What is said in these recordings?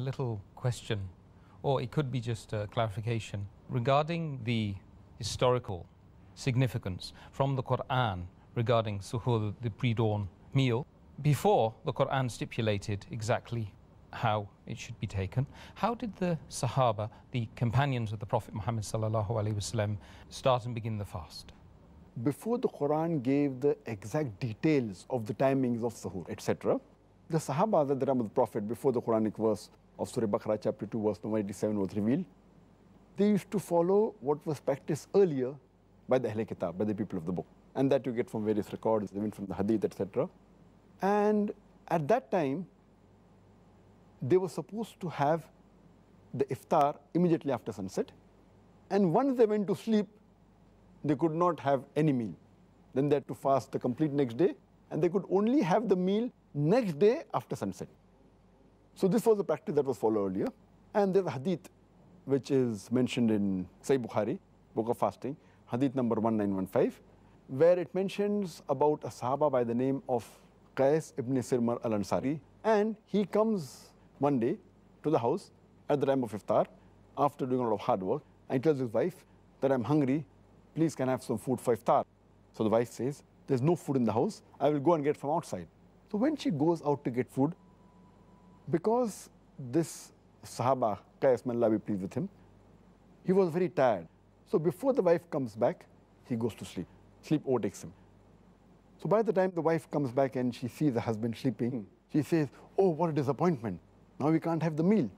a little question, or it could be just a clarification regarding the historical significance from the Quran regarding suhur, the pre-dawn meal. Before the Quran stipulated exactly how it should be taken, how did the Sahaba, the companions of the Prophet Muhammad start and begin the fast? Before the Quran gave the exact details of the timings of suhoor, etc., the Sahaba, the time of the Prophet, before the Quranic verse of Surah Baqarah, chapter 2, verse number 87 was revealed, they used to follow what was practiced earlier by the Ahl Kitab, by the people of the book. And that you get from various records, even from the Hadith, etc. And at that time, they were supposed to have the iftar immediately after sunset. And once they went to sleep, they could not have any meal. Then they had to fast the complete next day, and they could only have the meal next day after sunset. So this was a practice that was followed earlier. And there's a hadith which is mentioned in Sahih Bukhari, Book of Fasting, hadith number 1915, where it mentions about a Sahaba by the name of Qais ibn Sirmar al-Ansari. And he comes one day to the house at the time of iftar after doing a lot of hard work and he tells his wife that I'm hungry, please can I have some food for iftar? So the wife says, there's no food in the house, I will go and get from outside. So when she goes out to get food, because this Sahaba, Qais, may Allah be pleased with him, he was very tired. So before the wife comes back, he goes to sleep. Sleep overtakes him. So by the time the wife comes back and she sees the husband sleeping, she says, oh, what a disappointment. Now we can't have the meal.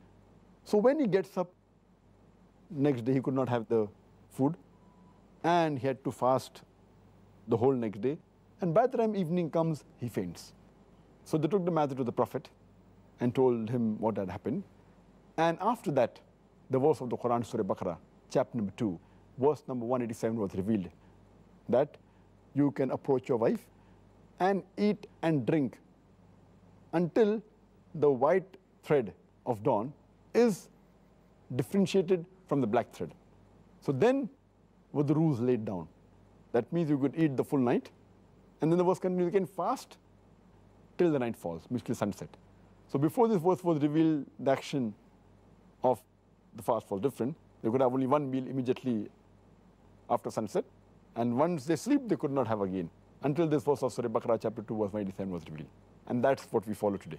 So when he gets up, next day he could not have the food and he had to fast the whole next day. And by the time evening comes, he faints. So they took the matter to the Prophet and told him what had happened. And after that, the verse of the Quran, Surah Baqarah, chapter number 2, verse number 187 was revealed that you can approach your wife and eat and drink until the white thread of dawn is differentiated from the black thread. So then were the rules laid down. That means you could eat the full night, and then the verse continues, you can fast till the night falls, means till sunset. So before this verse was revealed, the action of the fast was different. They could have only one meal immediately after sunset, and once they sleep, they could not have again, until this verse of Surah Baqarah chapter 2 verse 97 was revealed. And that's what we follow today.